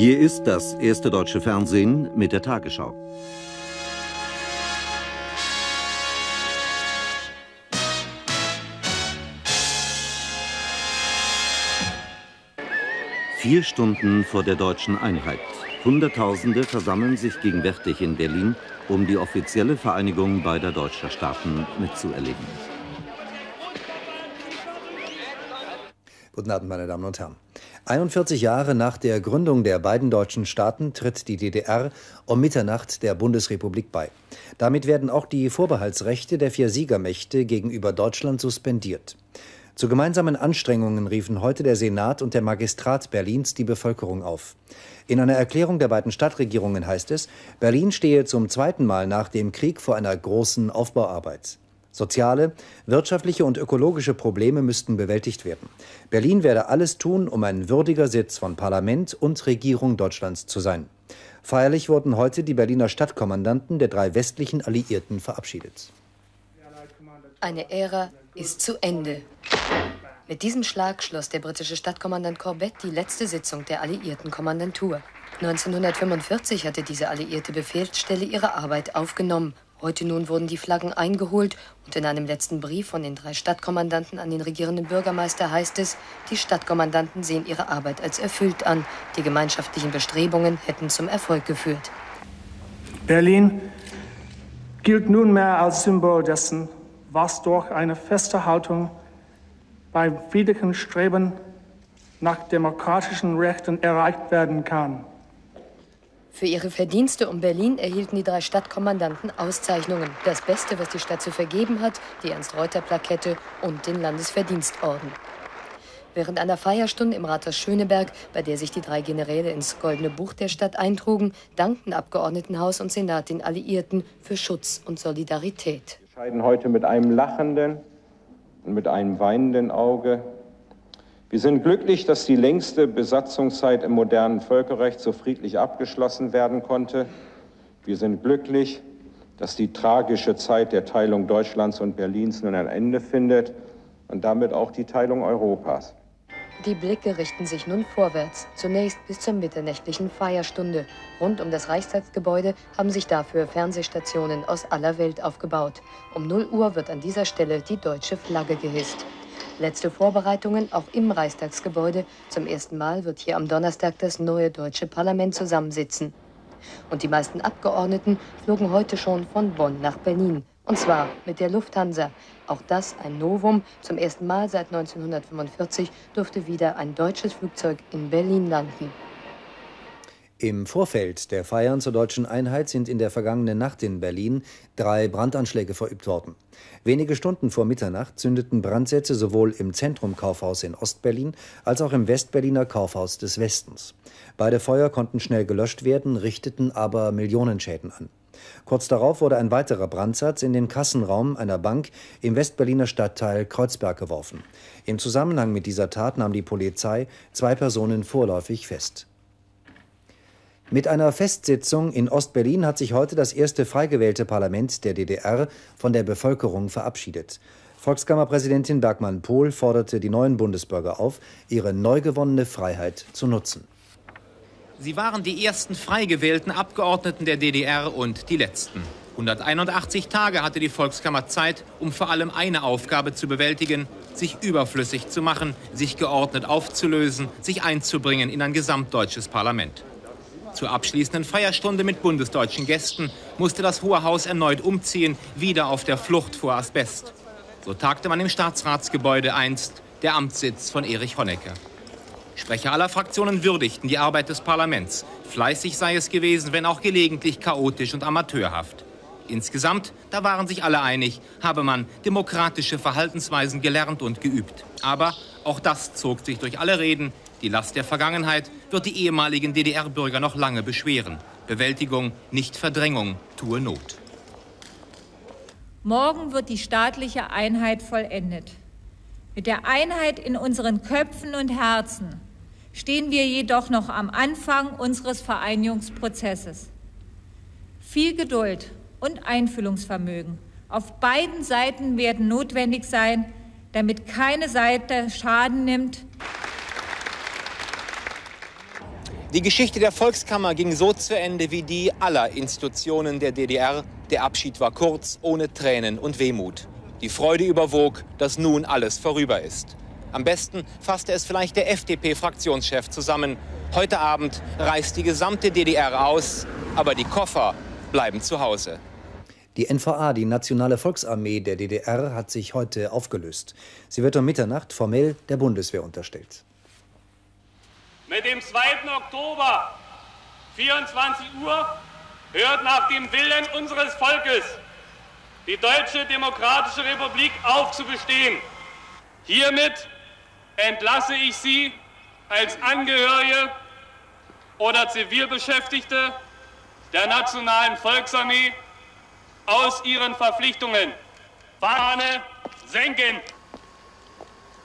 Hier ist das erste deutsche Fernsehen mit der Tagesschau. Vier Stunden vor der deutschen Einheit. Hunderttausende versammeln sich gegenwärtig in Berlin, um die offizielle Vereinigung beider deutscher Staaten mitzuerleben. Guten Abend, meine Damen und Herren. 41 Jahre nach der Gründung der beiden deutschen Staaten tritt die DDR um Mitternacht der Bundesrepublik bei. Damit werden auch die Vorbehaltsrechte der vier Siegermächte gegenüber Deutschland suspendiert. Zu gemeinsamen Anstrengungen riefen heute der Senat und der Magistrat Berlins die Bevölkerung auf. In einer Erklärung der beiden Stadtregierungen heißt es, Berlin stehe zum zweiten Mal nach dem Krieg vor einer großen Aufbauarbeit. Soziale, wirtschaftliche und ökologische Probleme müssten bewältigt werden. Berlin werde alles tun, um ein würdiger Sitz von Parlament und Regierung Deutschlands zu sein. Feierlich wurden heute die Berliner Stadtkommandanten der drei westlichen Alliierten verabschiedet. Eine Ära ist zu Ende. Mit diesem Schlag schloss der britische Stadtkommandant Corbett die letzte Sitzung der alliierten Kommandantur. 1945 hatte diese alliierte Befehlsstelle ihre Arbeit aufgenommen. Heute nun wurden die Flaggen eingeholt und in einem letzten Brief von den drei Stadtkommandanten an den regierenden Bürgermeister heißt es, die Stadtkommandanten sehen ihre Arbeit als erfüllt an. Die gemeinschaftlichen Bestrebungen hätten zum Erfolg geführt. Berlin gilt nunmehr als Symbol dessen, was durch eine feste Haltung beim friedlichen Streben nach demokratischen Rechten erreicht werden kann. Für ihre Verdienste um Berlin erhielten die drei Stadtkommandanten Auszeichnungen. Das Beste, was die Stadt zu vergeben hat, die Ernst-Reuter-Plakette und den Landesverdienstorden. Während einer Feierstunde im Rathaus Schöneberg, bei der sich die drei Generäle ins Goldene Buch der Stadt eintrugen, dankten Abgeordnetenhaus und Senat den Alliierten für Schutz und Solidarität. Wir scheiden heute mit einem lachenden und mit einem weinenden Auge. Wir sind glücklich, dass die längste Besatzungszeit im modernen Völkerrecht so friedlich abgeschlossen werden konnte. Wir sind glücklich, dass die tragische Zeit der Teilung Deutschlands und Berlins nun ein Ende findet und damit auch die Teilung Europas. Die Blicke richten sich nun vorwärts, zunächst bis zur mitternächtlichen Feierstunde. Rund um das Reichstagsgebäude haben sich dafür Fernsehstationen aus aller Welt aufgebaut. Um 0 Uhr wird an dieser Stelle die deutsche Flagge gehisst. Letzte Vorbereitungen auch im Reichstagsgebäude. Zum ersten Mal wird hier am Donnerstag das neue deutsche Parlament zusammensitzen. Und die meisten Abgeordneten flogen heute schon von Bonn nach Berlin. Und zwar mit der Lufthansa. Auch das ein Novum. Zum ersten Mal seit 1945 durfte wieder ein deutsches Flugzeug in Berlin landen. Im Vorfeld der Feiern zur deutschen Einheit sind in der vergangenen Nacht in Berlin drei Brandanschläge verübt worden. Wenige Stunden vor Mitternacht zündeten Brandsätze sowohl im Zentrum Kaufhaus in Ostberlin als auch im Westberliner Kaufhaus des Westens. Beide Feuer konnten schnell gelöscht werden, richteten aber Millionenschäden an. Kurz darauf wurde ein weiterer Brandsatz in den Kassenraum einer Bank im Westberliner Stadtteil Kreuzberg geworfen. Im Zusammenhang mit dieser Tat nahm die Polizei zwei Personen vorläufig fest. Mit einer Festsitzung in Ostberlin hat sich heute das erste frei gewählte Parlament der DDR von der Bevölkerung verabschiedet. Volkskammerpräsidentin Bergmann-Pohl forderte die neuen Bundesbürger auf, ihre neu gewonnene Freiheit zu nutzen. Sie waren die ersten frei gewählten Abgeordneten der DDR und die letzten. 181 Tage hatte die Volkskammer Zeit, um vor allem eine Aufgabe zu bewältigen, sich überflüssig zu machen, sich geordnet aufzulösen, sich einzubringen in ein gesamtdeutsches Parlament. Zur abschließenden Feierstunde mit bundesdeutschen Gästen musste das Hohe Haus erneut umziehen, wieder auf der Flucht vor Asbest. So tagte man im Staatsratsgebäude einst, der Amtssitz von Erich Honecker. Sprecher aller Fraktionen würdigten die Arbeit des Parlaments. Fleißig sei es gewesen, wenn auch gelegentlich chaotisch und amateurhaft. Insgesamt, da waren sich alle einig, habe man demokratische Verhaltensweisen gelernt und geübt. Aber auch das zog sich durch alle Reden. Die Last der Vergangenheit wird die ehemaligen DDR-Bürger noch lange beschweren. Bewältigung, nicht Verdrängung, tue Not. Morgen wird die staatliche Einheit vollendet. Mit der Einheit in unseren Köpfen und Herzen stehen wir jedoch noch am Anfang unseres Vereinigungsprozesses. Viel Geduld und Einfühlungsvermögen auf beiden Seiten werden notwendig sein, damit keine Seite Schaden nimmt. Die Geschichte der Volkskammer ging so zu Ende wie die aller Institutionen der DDR. Der Abschied war kurz, ohne Tränen und Wehmut. Die Freude überwog, dass nun alles vorüber ist. Am besten fasste es vielleicht der FDP-Fraktionschef zusammen. Heute Abend reist die gesamte DDR aus, aber die Koffer bleiben zu Hause. Die NVA, die Nationale Volksarmee der DDR, hat sich heute aufgelöst. Sie wird um Mitternacht formell der Bundeswehr unterstellt. Mit dem 2. Oktober, 24 Uhr, hört nach dem Willen unseres Volkes die Deutsche Demokratische Republik auf zu bestehen. Hiermit entlasse ich Sie als Angehörige oder Zivilbeschäftigte der Nationalen Volksarmee aus ihren Verpflichtungen. Fahne senken.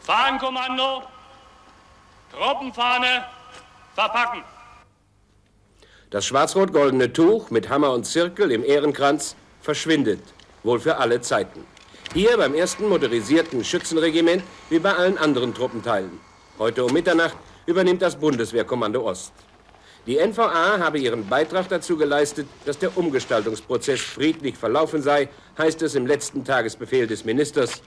Fahnenkommando, Truppenfahne verpacken. Das schwarz-rot-goldene Tuch mit Hammer und Zirkel im Ehrenkranz verschwindet, wohl für alle Zeiten. Hier beim ersten motorisierten Schützenregiment wie bei allen anderen Truppenteilen. Heute um Mitternacht übernimmt das Bundeswehrkommando Ost. Die NVA habe ihren Beitrag dazu geleistet, dass der Umgestaltungsprozess friedlich verlaufen sei, heißt es im letzten Tagesbefehl des Ministers.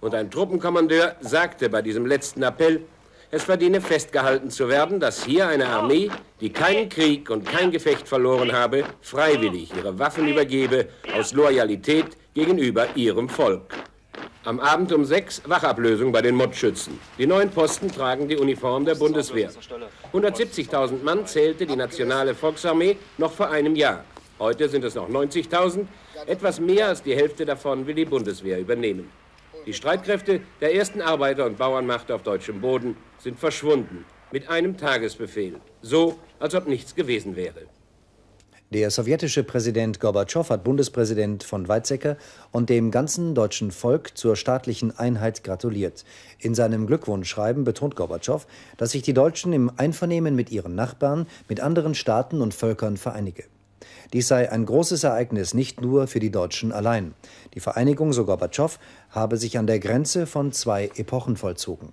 Und ein Truppenkommandeur sagte bei diesem letzten Appell, es verdiene festgehalten zu werden, dass hier eine Armee, die keinen Krieg und kein Gefecht verloren habe, freiwillig ihre Waffen übergebe aus Loyalität gegenüber ihrem Volk. Am Abend um sechs Wachablösung bei den Mottschützen. Die neuen Posten tragen die Uniform der Bundeswehr. 170.000 Mann zählte die Nationale Volksarmee noch vor einem Jahr. Heute sind es noch 90.000. Etwas mehr als die Hälfte davon will die Bundeswehr übernehmen. Die Streitkräfte der ersten Arbeiter- und Bauernmacht auf deutschem Boden sind verschwunden mit einem Tagesbefehl, so als ob nichts gewesen wäre. Der sowjetische Präsident Gorbatschow hat Bundespräsident von Weizsäcker und dem ganzen deutschen Volk zur staatlichen Einheit gratuliert. In seinem Glückwunschschreiben betont Gorbatschow, dass sich die Deutschen im Einvernehmen mit ihren Nachbarn, mit anderen Staaten und Völkern vereinige. Dies sei ein großes Ereignis nicht nur für die Deutschen allein. Die Vereinigung, so Gorbatschow, habe sich an der Grenze von zwei Epochen vollzogen.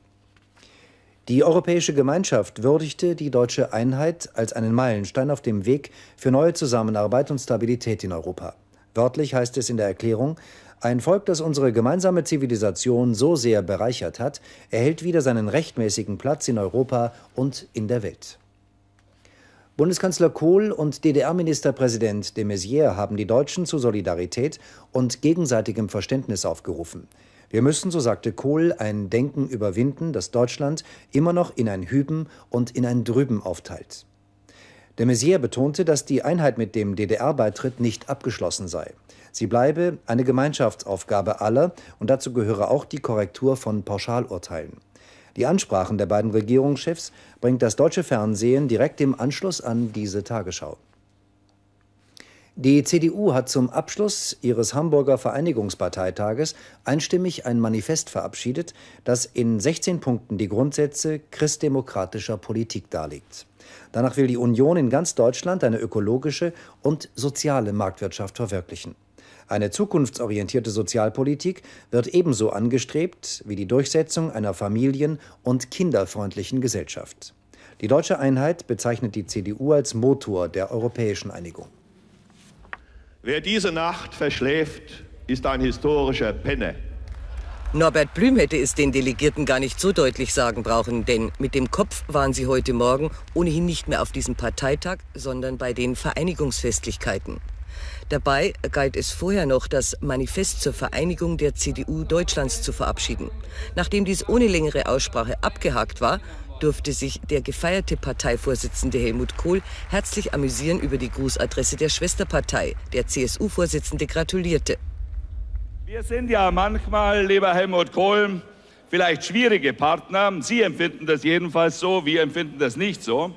Die Europäische Gemeinschaft würdigte die deutsche Einheit als einen Meilenstein auf dem Weg für neue Zusammenarbeit und Stabilität in Europa. Wörtlich heißt es in der Erklärung, ein Volk, das unsere gemeinsame Zivilisation so sehr bereichert hat, erhält wieder seinen rechtmäßigen Platz in Europa und in der Welt. Bundeskanzler Kohl und DDR-Ministerpräsident de Maizière haben die Deutschen zu Solidarität und gegenseitigem Verständnis aufgerufen. Wir müssen, so sagte Kohl, ein Denken überwinden, das Deutschland immer noch in ein Hüben und in ein Drüben aufteilt. De Maizière betonte, dass die Einheit mit dem DDR-Beitritt nicht abgeschlossen sei. Sie bleibe eine Gemeinschaftsaufgabe aller und dazu gehöre auch die Korrektur von Pauschalurteilen. Die Ansprachen der beiden Regierungschefs bringt das deutsche Fernsehen direkt im Anschluss an diese Tagesschau. Die CDU hat zum Abschluss ihres Hamburger Vereinigungsparteitages einstimmig ein Manifest verabschiedet, das in 16 Punkten die Grundsätze christdemokratischer Politik darlegt. Danach will die Union in ganz Deutschland eine ökologische und soziale Marktwirtschaft verwirklichen. Eine zukunftsorientierte Sozialpolitik wird ebenso angestrebt wie die Durchsetzung einer familien- und kinderfreundlichen Gesellschaft. Die deutsche Einheit bezeichnet die CDU als Motor der europäischen Einigung. Wer diese Nacht verschläft, ist ein historischer Penner. Norbert Blüm hätte es den Delegierten gar nicht so deutlich sagen brauchen, denn mit dem Kopf waren sie heute Morgen ohnehin nicht mehr auf diesem Parteitag, sondern bei den Vereinigungsfestlichkeiten. Dabei galt es vorher noch, das Manifest zur Vereinigung der CDU Deutschlands zu verabschieden. Nachdem dies ohne längere Aussprache abgehakt war, durfte sich der gefeierte Parteivorsitzende Helmut Kohl herzlich amüsieren über die Grußadresse der Schwesterpartei. Der CSU-Vorsitzende gratulierte. Wir sind ja manchmal, lieber Helmut Kohl, vielleicht schwierige Partner. Sie empfinden das jedenfalls so, wir empfinden das nicht so.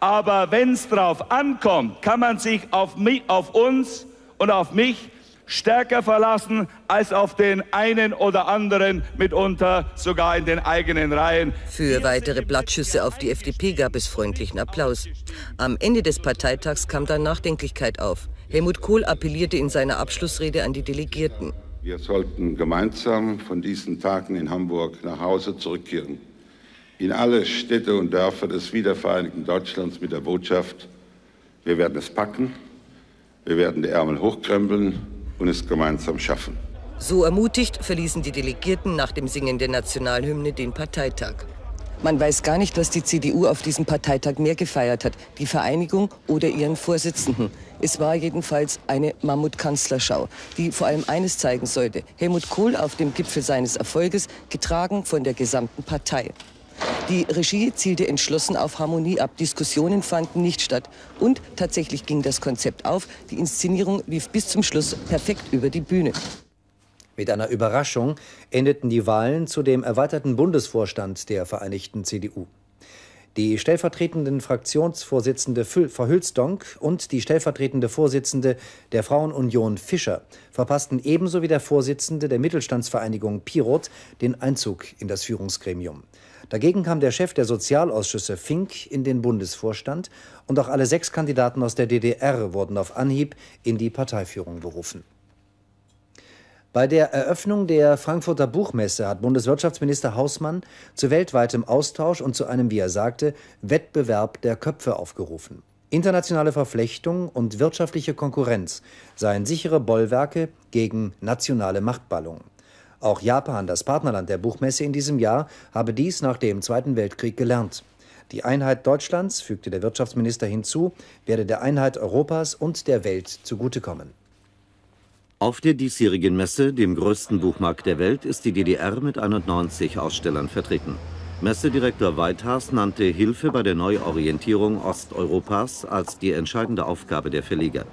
Aber wenn es darauf ankommt, kann man sich auf, mich, auf uns und auf mich stärker verlassen als auf den einen oder anderen, mitunter sogar in den eigenen Reihen. Für weitere Blattschüsse auf die FDP gab es freundlichen Applaus. Am Ende des Parteitags kam dann Nachdenklichkeit auf. Helmut Kohl appellierte in seiner Abschlussrede an die Delegierten. Wir sollten gemeinsam von diesen Tagen in Hamburg nach Hause zurückkehren. In alle Städte und Dörfer des wiedervereinigten Deutschlands mit der Botschaft, wir werden es packen, wir werden die Ärmel hochkrempeln und es gemeinsam schaffen. So ermutigt verließen die Delegierten nach dem Singen der Nationalhymne den Parteitag. Man weiß gar nicht, was die CDU auf diesem Parteitag mehr gefeiert hat, die Vereinigung oder ihren Vorsitzenden. Es war jedenfalls eine Mammutkanzlerschau, die vor allem eines zeigen sollte. Helmut Kohl auf dem Gipfel seines Erfolges, getragen von der gesamten Partei. Die Regie zielte entschlossen auf Harmonie ab. Diskussionen fanden nicht statt. Und tatsächlich ging das Konzept auf. Die Inszenierung lief bis zum Schluss perfekt über die Bühne. Mit einer Überraschung endeten die Wahlen zu dem erweiterten Bundesvorstand der Vereinigten CDU. Die stellvertretenden Fraktionsvorsitzende Verhülstonk und die stellvertretende Vorsitzende der Frauenunion Fischer verpassten ebenso wie der Vorsitzende der Mittelstandsvereinigung Pirot den Einzug in das Führungsgremium. Dagegen kam der Chef der Sozialausschüsse Fink in den Bundesvorstand und auch alle sechs Kandidaten aus der DDR wurden auf Anhieb in die Parteiführung berufen. Bei der Eröffnung der Frankfurter Buchmesse hat Bundeswirtschaftsminister Hausmann zu weltweitem Austausch und zu einem, wie er sagte, Wettbewerb der Köpfe aufgerufen. Internationale Verflechtung und wirtschaftliche Konkurrenz seien sichere Bollwerke gegen nationale Machtballung. Auch Japan, das Partnerland der Buchmesse in diesem Jahr, habe dies nach dem Zweiten Weltkrieg gelernt. Die Einheit Deutschlands, fügte der Wirtschaftsminister hinzu, werde der Einheit Europas und der Welt zugutekommen. Auf der diesjährigen Messe, dem größten Buchmarkt der Welt, ist die DDR mit 91 Ausstellern vertreten. Messedirektor Weithas nannte Hilfe bei der Neuorientierung Osteuropas als die entscheidende Aufgabe der Verleger.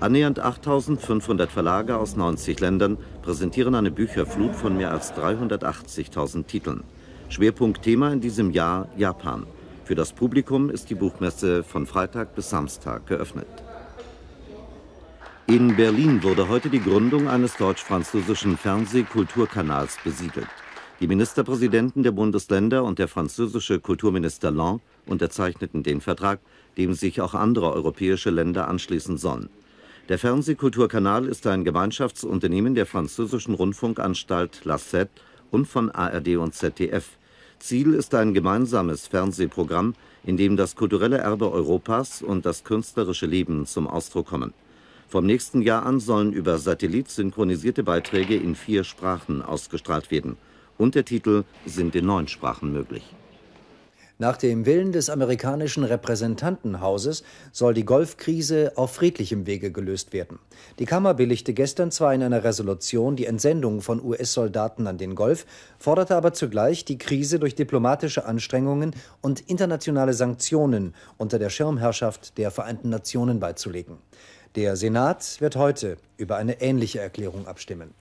Annähernd 8500 Verlage aus 90 Ländern präsentieren eine Bücherflut von mehr als 380.000 Titeln. Schwerpunktthema in diesem Jahr Japan. Für das Publikum ist die Buchmesse von Freitag bis Samstag geöffnet. In Berlin wurde heute die Gründung eines deutsch-französischen Fernsehkulturkanals besiegelt. Die Ministerpräsidenten der Bundesländer und der französische Kulturminister Land unterzeichneten den Vertrag, dem sich auch andere europäische Länder anschließen sollen. Der Fernsehkulturkanal ist ein Gemeinschaftsunternehmen der französischen Rundfunkanstalt La 7 und von ARD und ZDF. Ziel ist ein gemeinsames Fernsehprogramm, in dem das kulturelle Erbe Europas und das künstlerische Leben zum Ausdruck kommen. Vom nächsten Jahr an sollen über Satellit synchronisierte Beiträge in vier Sprachen ausgestrahlt werden. Untertitel sind in neun Sprachen möglich. Nach dem Willen des amerikanischen Repräsentantenhauses soll die Golfkrise auf friedlichem Wege gelöst werden. Die Kammer billigte gestern zwar in einer Resolution die Entsendung von US-Soldaten an den Golf, forderte aber zugleich, die Krise durch diplomatische Anstrengungen und internationale Sanktionen unter der Schirmherrschaft der Vereinten Nationen beizulegen. Der Senat wird heute über eine ähnliche Erklärung abstimmen.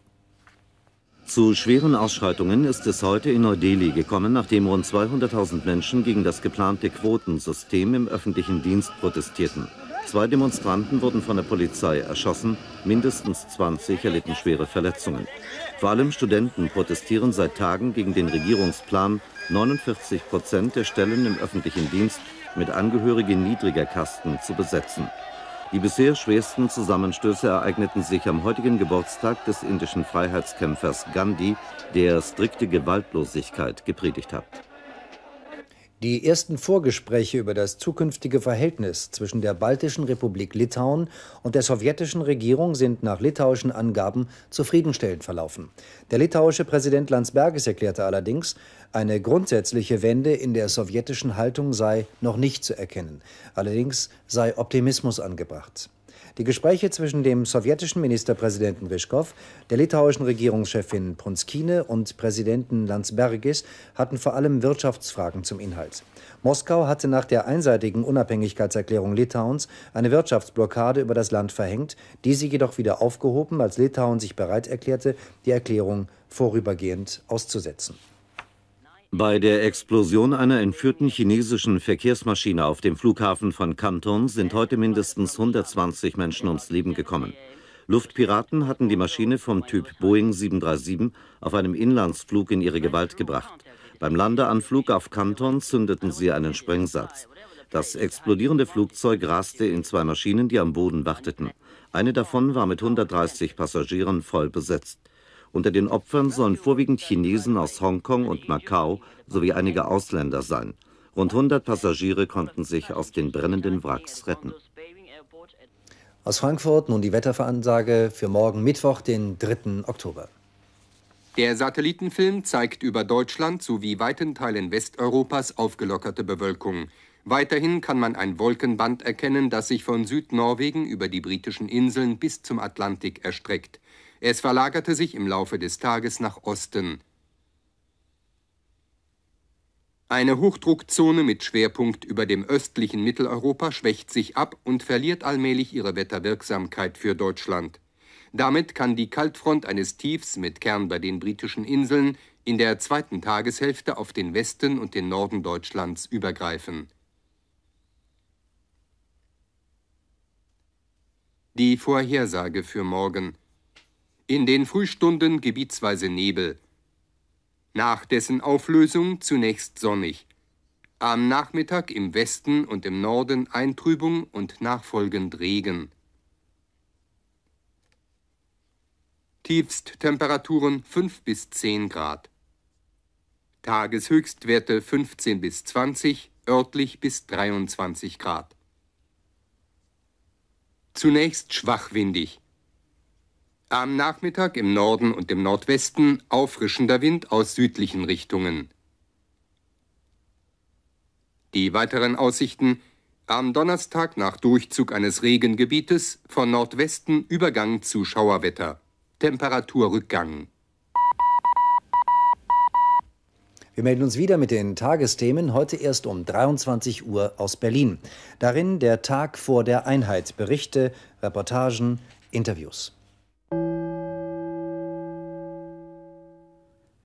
Zu schweren Ausschreitungen ist es heute in Neu-Delhi gekommen, nachdem rund 200.000 Menschen gegen das geplante Quotensystem im öffentlichen Dienst protestierten. Zwei Demonstranten wurden von der Polizei erschossen, mindestens 20 erlitten schwere Verletzungen. Vor allem Studenten protestieren seit Tagen gegen den Regierungsplan, 49 Prozent der Stellen im öffentlichen Dienst mit Angehörigen niedriger Kasten zu besetzen. Die bisher schwersten Zusammenstöße ereigneten sich am heutigen Geburtstag des indischen Freiheitskämpfers Gandhi, der strikte Gewaltlosigkeit gepredigt hat. Die ersten Vorgespräche über das zukünftige Verhältnis zwischen der Baltischen Republik Litauen und der sowjetischen Regierung sind nach litauischen Angaben zufriedenstellend verlaufen. Der litauische Präsident Landsbergis erklärte allerdings, eine grundsätzliche Wende in der sowjetischen Haltung sei noch nicht zu erkennen. Allerdings sei Optimismus angebracht. Die Gespräche zwischen dem sowjetischen Ministerpräsidenten Ryschkow, der litauischen Regierungschefin Prunskine und Präsidenten Landsbergis hatten vor allem Wirtschaftsfragen zum Inhalt. Moskau hatte nach der einseitigen Unabhängigkeitserklärung Litauens eine Wirtschaftsblockade über das Land verhängt, diese jedoch wieder aufgehoben, als Litauen sich bereit erklärte, die Erklärung vorübergehend auszusetzen. Bei der Explosion einer entführten chinesischen Verkehrsmaschine auf dem Flughafen von Kanton sind heute mindestens 120 Menschen ums Leben gekommen. Luftpiraten hatten die Maschine vom Typ Boeing 737 auf einem Inlandsflug in ihre Gewalt gebracht. Beim Landeanflug auf Kanton zündeten sie einen Sprengsatz. Das explodierende Flugzeug raste in zwei Maschinen, die am Boden warteten. Eine davon war mit 130 Passagieren voll besetzt. Unter den Opfern sollen vorwiegend Chinesen aus Hongkong und Macau sowie einige Ausländer sein. Rund 100 Passagiere konnten sich aus den brennenden Wracks retten. Aus Frankfurt nun die Wetterveransage für morgen Mittwoch, den 3. Oktober. Der Satellitenfilm zeigt über Deutschland sowie weiten Teilen Westeuropas aufgelockerte Bewölkung. Weiterhin kann man ein Wolkenband erkennen, das sich von Südnorwegen über die britischen Inseln bis zum Atlantik erstreckt. Es verlagerte sich im Laufe des Tages nach Osten. Eine Hochdruckzone mit Schwerpunkt über dem östlichen Mitteleuropa schwächt sich ab und verliert allmählich ihre Wetterwirksamkeit für Deutschland. Damit kann die Kaltfront eines Tiefs mit Kern bei den britischen Inseln in der zweiten Tageshälfte auf den Westen und den Norden Deutschlands übergreifen. Die Vorhersage für morgen. In den Frühstunden gebietsweise Nebel. Nach dessen Auflösung zunächst sonnig. Am Nachmittag im Westen und im Norden Eintrübung und nachfolgend Regen. Tiefsttemperaturen 5 bis 10 Grad. Tageshöchstwerte 15 bis 20, örtlich bis 23 Grad. Zunächst schwachwindig. Am Nachmittag im Norden und im Nordwesten auffrischender Wind aus südlichen Richtungen. Die weiteren Aussichten am Donnerstag nach Durchzug eines Regengebietes von Nordwesten Übergang zu Schauerwetter. Temperaturrückgang. Wir melden uns wieder mit den Tagesthemen, heute erst um 23 Uhr aus Berlin. Darin der Tag vor der Einheit, Berichte, Reportagen, Interviews. thank you